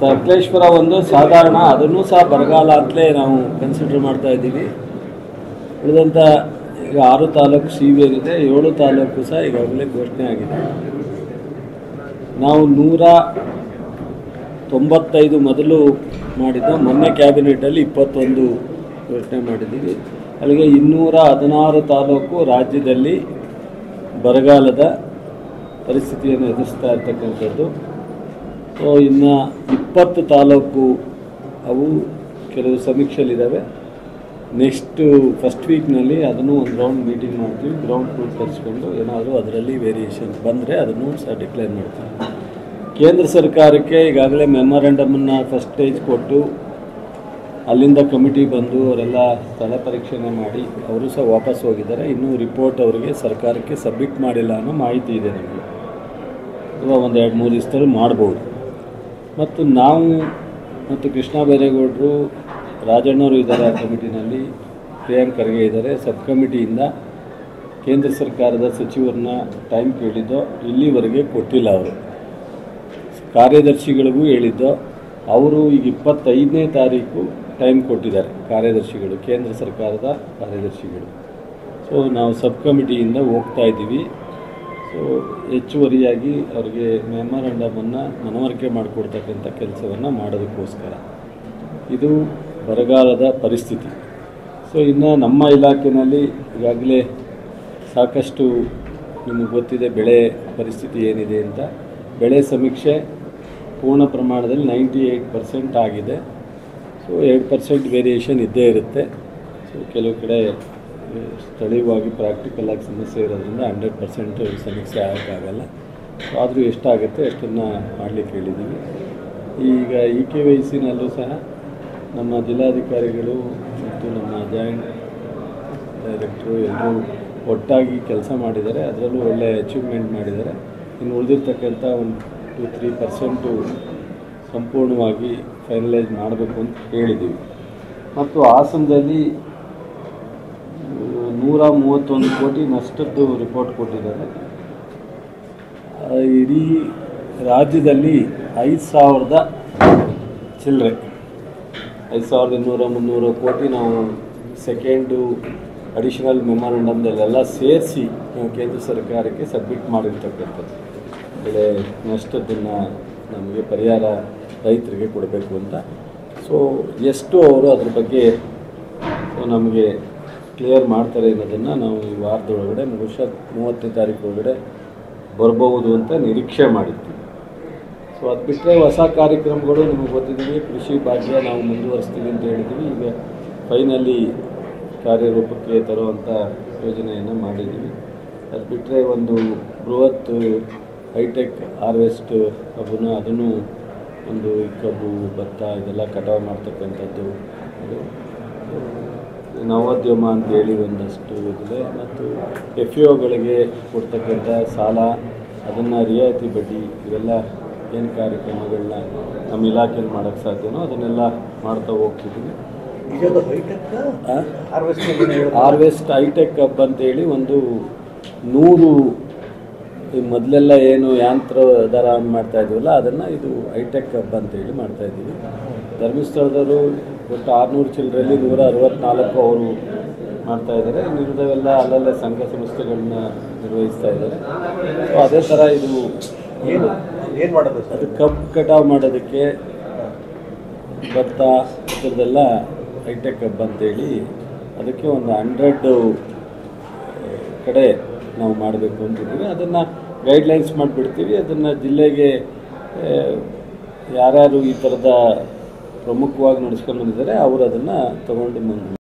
ಸಕಲೇಶ್ವರ ಒಂದು ಸಾಧಾರಣ, ಅದನ್ನು ಸಹ ಬರಗಾಲ ಅಂತಲೇ ನಾವು ಕನ್ಸಿಡರ್ ಮಾಡ್ತಾ ಇದ್ದೀವಿ. ಉಳಿದಂಥ ಈಗ ಆರು ತಾಲೂಕು ಸಿ ವಿ ಏನಿದೆ ಏಳು ತಾಲೂಕು ಸಹ ಈಗಾಗಲೇ ಘೋಷಣೆ ಆಗಿದೆ. ನಾವು ನೂರ ತೊಂಬತ್ತೈದು ಮೊದಲು ಮಾಡಿದ್ದು, ಮೊನ್ನೆ ಕ್ಯಾಬಿನೆಟಲ್ಲಿ ಇಪ್ಪತ್ತೊಂದು ಘೋಷಣೆ ಮಾಡಿದ್ದೀವಿ. ಅಲ್ಲಿಗೆ ಇನ್ನೂರ ಹದಿನಾರು ತಾಲೂಕು ರಾಜ್ಯದಲ್ಲಿ ಬರಗಾಲದ ಪರಿಸ್ಥಿತಿಯನ್ನು ಎದುರಿಸ್ತಾ ಇರ್ತಕ್ಕಂಥದ್ದು. ಇನ್ನು ಇಪ್ಪತ್ತು ತಾಲೂಕು ಅವು ಕೆಲವು ಸಮೀಕ್ಷೆಯಲ್ಲಿದ್ದಾವೆ. ನೆಕ್ಸ್ಟು ಫಸ್ಟ್ ವೀಕ್ನಲ್ಲಿ ಅದನ್ನು ಒಂದು ರೌಂಡ್ ಮೀಟಿಂಗ್ ಮಾಡ್ತೀವಿ. ಗ್ರೌಂಡ್ ಫ್ಲೋರ್ ತರಿಸ್ಕೊಂಡು ಏನಾದರೂ ಅದರಲ್ಲಿ ವೇರಿಯೇಷನ್ ಬಂದರೆ ಅದನ್ನು ಸಹ ಡಿಕ್ಲೇರ್ ಮಾಡ್ತೀವಿ. ಕೇಂದ್ರ ಸರ್ಕಾರಕ್ಕೆ ಈಗಾಗಲೇ ಮೆಮೊರೆಂಡಮನ್ನು ಫಸ್ಟ್ ಸ್ಟೇಜ್ ಕೊಟ್ಟು ಅಲ್ಲಿಂದ ಕಮಿಟಿ ಬಂದು ಅವರೆಲ್ಲ ಸ್ಥಳ ಪರೀಕ್ಷೆನೇ ಮಾಡಿ ಅವರು ಸಹ ವಾಪಸ್ ಹೋಗಿದ್ದಾರೆ. ಇನ್ನೂ ರಿಪೋರ್ಟ್ ಅವರಿಗೆ ಸರ್ಕಾರಕ್ಕೆ ಸಬ್ಮಿಟ್ ಮಾಡಿಲ್ಲ ಅನ್ನೋ ಮಾಹಿತಿ ಇದೆ ನಮಗೆ. ಅಥವಾ ಒಂದು ಎರಡು ಮೂರು ದಿವಸದಲ್ಲಿ ಮಾಡ್ಬೋದು. ಮತ್ತು ನಾವು ಮತ್ತು ಕೃಷ್ಣ ಬೈರೇಗೌಡರು ರಾಜಣ್ಣವರು ಇದ್ದಾರೆ ಆ ಕಮಿಟಿನಲ್ಲಿ, ಪ್ರಿಯಾಂಕ್ ಖರ್ಗೆ ಇದ್ದಾರೆ. ಸಬ್ ಕಮಿಟಿಯಿಂದ ಕೇಂದ್ರ ಸರ್ಕಾರದ ಸಚಿವರನ್ನ ಟೈಮ್ ಕೇಳಿದ್ದೋ, ಇಲ್ಲಿವರೆಗೆ ಕೊಟ್ಟಿಲ್ಲ ಅವರು. ಕಾರ್ಯದರ್ಶಿಗಳಿಗೂ ಹೇಳಿದ್ದೋ, ಅವರು ಈಗ ಇಪ್ಪತ್ತೈದನೇ ತಾರೀಕು ಟೈಮ್ ಕೊಟ್ಟಿದ್ದಾರೆ ಕಾರ್ಯದರ್ಶಿಗಳು, ಕೇಂದ್ರ ಸರ್ಕಾರದ ಕಾರ್ಯದರ್ಶಿಗಳು. ಸೊ ನಾವು ಸಬ್ ಕಮಿಟಿಯಿಂದ ಹೋಗ್ತಾ ಇದ್ದೀವಿ. ಸೊ ಹೆಚ್ಚುವರಿಯಾಗಿ ಅವರಿಗೆ ಮೆಮೊರಂಡಮನ್ನು ಮನವರಿಕೆ ಮಾಡಿಕೊಡ್ತಕ್ಕಂಥ ಕೆಲಸವನ್ನು ಮಾಡೋದಕ್ಕೋಸ್ಕರ. ಇದು ಬರಗಾಲದ ಪರಿಸ್ಥಿತಿ. ಸೊ ಇನ್ನು ನಮ್ಮ ಇಲಾಖೆಯಲ್ಲಿ ಈಗಾಗಲೇ ಸಾಕಷ್ಟು ನಿಮಗೆ ಗೊತ್ತಿದೆ ಬೆಳೆ ಪರಿಸ್ಥಿತಿ ಏನಿದೆ ಅಂತ. ಬೆಳೆ ಸಮೀಕ್ಷೆ ಪೂರ್ಣ ಪ್ರಮಾಣದಲ್ಲಿ ನೈಂಟಿ ಏಯ್ಟ್ ಪರ್ಸೆಂಟ್ ಆಗಿದೆ. ಸೊ ಏಯ್ಟ್ ಪರ್ಸೆಂಟ್ ವೇರಿಯೇಷನ್ ಇದ್ದೇ ಇರುತ್ತೆ. ಸೊ ಕೆಲವು ಕಡೆ ಸ್ಥಳೀಯವಾಗಿ ಪ್ರಾಕ್ಟಿಕಲ್ ಆಗಿ ಸಮಸ್ಯೆ ಇರೋದ್ರಿಂದ ಹಂಡ್ರೆಡ್ ಪರ್ಸೆಂಟ್ ಸಮೀಕ್ಷೆ ಆಗೋಕ್ಕಾಗಲ್ಲ. ಆದರೂ ಎಷ್ಟಾಗುತ್ತೆ ಅಷ್ಟನ್ನು ಮಾಡಲಿಕ್ಕೆ ಹೇಳಿದ್ದೀವಿ ಈಗ ಇ ಕೆ ವೈ ಸಿನಲ್ಲೂ ಸಹ ನಮ್ಮ ಜಿಲ್ಲಾಧಿಕಾರಿಗಳು ಮತ್ತು ನಮ್ಮ ಜಾಯಿಂಟ್ ಡೈರೆಕ್ಟ್ರು ಎಲ್ಲರೂ ಒಟ್ಟಾಗಿ ಕೆಲಸ ಮಾಡಿದ್ದಾರೆ. ಅದರಲ್ಲೂ ಒಳ್ಳೆಯ ಅಚೀವ್ಮೆಂಟ್ ಮಾಡಿದ್ದಾರೆ. ಇನ್ನು ಉಳಿದಿರ್ತಕ್ಕಂಥ ಒಂದು ಟು ತ್ರೀ ಪರ್ಸೆಂಟು ಸಂಪೂರ್ಣವಾಗಿ ಫೈನಲೈಸ್ ಮಾಡಬೇಕು ಅಂತ ಹೇಳಿದ್ದೀವಿ ಮತ್ತು ಹಾಸನದಲ್ಲಿ ನೂರ ಮೂವತ್ತೊಂದು ಕೋಟಿ ನಷ್ಟದ್ದು ರಿಪೋರ್ಟ್ ಕೊಟ್ಟಿದ್ದಾರೆ. ಇಡೀ ರಾಜ್ಯದಲ್ಲಿ ಐದು ಸಾವಿರದ ಚಿಲ್ಲರೆ ಐದು ಸಾವಿರದ ಇನ್ನೂರ ಮುನ್ನೂರು ಕೋಟಿ ನಾವು ಸೆಕೆಂಡು ಅಡಿಷನಲ್ ಮೆಮೊರಂಡಮ್ದಲ್ಲೆಲ್ಲ ಸೇರಿಸಿ ಕೇಂದ್ರ ಸರ್ಕಾರಕ್ಕೆ ಸಬ್ಮಿಟ್ ಮಾಡಿರ್ತಕ್ಕಂಥದ್ದು. ಬೆಳೆ ನಷ್ಟದನ್ನು ನಮಗೆ ಪರಿಹಾರ ರೈತರಿಗೆ ಕೊಡಬೇಕು ಅಂತ. ಸೊ ಎಷ್ಟು ಅವರು ಅದ್ರ ಬಗ್ಗೆ ನಮಗೆ ಕ್ಲಿಯರ್ ಮಾಡ್ತಾರೆ ಅನ್ನೋದನ್ನು ನಾವು ಈ ವಾರದೊಳಗಡೆ ಬಹುಶಃ ಮೂವತ್ತನೇ ತಾರೀಕು ಒಳಗಡೆ ಬರ್ಬೋದು ಅಂತ ನಿರೀಕ್ಷೆ ಮಾಡಿರ್ತೀವಿ. ಸೊ ಅದು ಬಿಟ್ಟರೆ ಹೊಸ ಕಾರ್ಯಕ್ರಮಗಳು ನಿಮಗೆ ಗೊತ್ತಿದ್ದೀವಿ ಕೃಷಿ ಭಾಗ್ಯ ನಾವು ಮುಂದುವರಿಸ್ತೀವಿ ಅಂತ ಹೇಳಿದ್ದೀವಿ ಈಗ ಫೈನಲಿ ಕಾರ್ಯರೂಪಕ್ಕೆ ತರುವಂಥ ಯೋಜನೆಯನ್ನು ಮಾಡಿದ್ದೀವಿ ಅದು ಬಿಟ್ಟರೆ ಒಂದು ಬೃಹತ್ ಹೈಟೆಕ್ ಹಾರ್ವೆಸ್ಟ್ ಕಬ್ಬನ್ನು ಅದನ್ನು ಒಂದು ಕಬ್ಬು, ಭತ್ತ ಇದೆಲ್ಲ ಕಟಾವು ಮಾಡ್ತಕ್ಕಂಥದ್ದು. ಅದು ನವೋದ್ಯಮ ಅಂತೇಳಿ ಒಂದಷ್ಟು ಇದೆ ಮತ್ತು ಎಫ್ ಇ ಒಗಳಿಗೆ ಕೊಡ್ತಕ್ಕಂಥ ಸಾಲ ಅದನ್ನು ರಿಯಾಯಿತಿ ಬಡ್ಡಿ ಇವೆಲ್ಲ ಏನು ಕಾರ್ಯಕ್ರಮಗಳನ್ನ ನಮ್ಮ ಇಲಾಖೆಯಲ್ಲಿ ಮಾಡೋಕ್ಕೆ ಸಾಧ್ಯನೋ ಅದನ್ನೆಲ್ಲ ಮಾಡ್ತಾ ಹೋಗ್ತಿದ್ದೀವಿ ಹಾರ್ವೆಸ್ಟ್ ಹೈಟೆಕ್? ಕಬ್ ಅಂತೇಳಿ ಒಂದು ನೂರು ಮೊದಲೆಲ್ಲ ಏನು ಯಾಂತ್ರ ದರ ಮಾಡ್ತಾ ಇದ್ದೀವಲ್ಲ ಅದನ್ನು ಇದು ಹೈಟೆಕ್ ಕಬ್ ಅಂತೇಳಿ ಮಾಡ್ತಾ ಇದ್ದೀವಿ. ಧರ್ಮಸ್ಥಳದವರು ಒಟ್ಟು ಆರುನೂರು ಚಿಲ್ಲರಲ್ಲಿ ನೂರ ಅರವತ್ತ್ನಾಲ್ಕು ಅವರು ಮಾಡ್ತಾ ಇದ್ದಾರೆ. ಇನ್ನುಳಿದವೆಲ್ಲ ಅಲ್ಲಲ್ಲೇ ಸಂಘ ಸಂಸ್ಥೆಗಳನ್ನ ನಿರ್ವಹಿಸ್ತಾ ಇದ್ದಾರೆ. ಸೊ ಅದೇ ಥರ ಇದು ಏನು ಏನು ಮಾಡೋದು? ಅದು ಕಬ್ಬು ಕಟಾವು ಮಾಡೋದಕ್ಕೆ ಭತ್ತ ಇದರದೆಲ್ಲ ಹೈಟೆಕ್ ಕಬ್ ಅಂತೇಳಿ ಅದಕ್ಕೆ ಒಂದು ಹಂಡ್ರೆಡ್ ಕಡೆ ನಾವು ಮಾಡಬೇಕು ಅಂತಿದ್ದೀವಿ. ಅದನ್ನು ಗೈಡ್ಲೈನ್ಸ್ ಮಾಡಿಬಿಡ್ತೀವಿ. ಅದನ್ನು ಜಿಲ್ಲೆಗೆ ಯಾರ್ಯಾರು ಈ ಥರದ ಪ್ರಮುಖವಾಗಿ ನಡೆಸ್ಕೊಂಡು ಬಂದಿದ್ದಾರೆ ಅವರು ಅದನ್ನು ತಗೊಂಡು ಮುಂದೆ